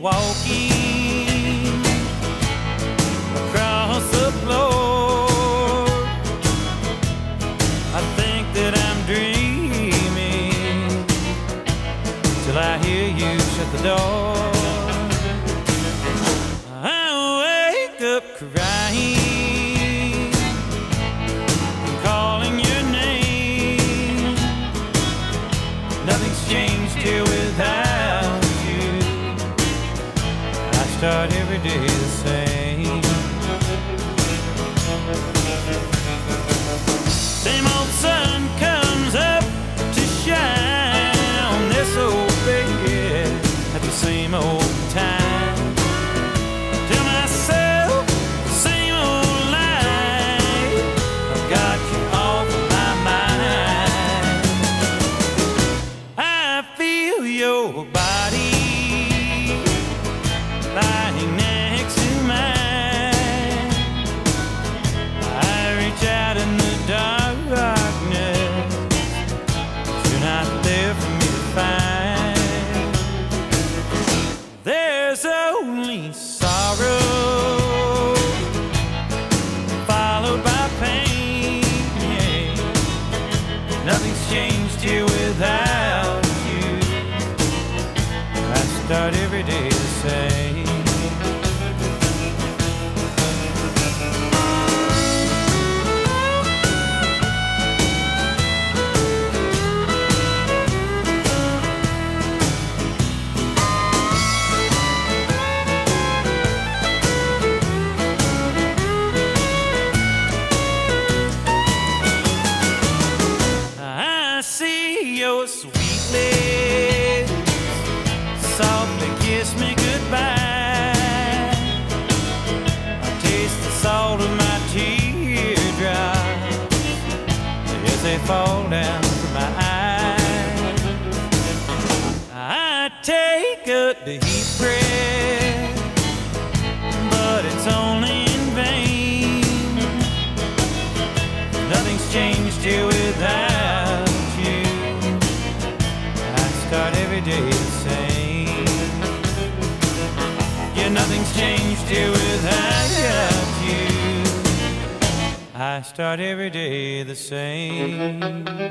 walking across the floor. I think that I'm dreaming till I hear you shut the door. I wake up crying, calling your name. Nothing's changed here without. Start every day the same. Same old sun comes up to shine on this old bed at the same old sorrow followed by pain. Nothing's changed here without you. I start every day the same. Your sweet lips softly kiss me goodbye. I taste the salt of my teardrops as they fall down from my eyes. I take a deep breath, but it's only in vain. Nothing's changed here without every day the same. Yeah, nothing's changed here without you. I start every day the same.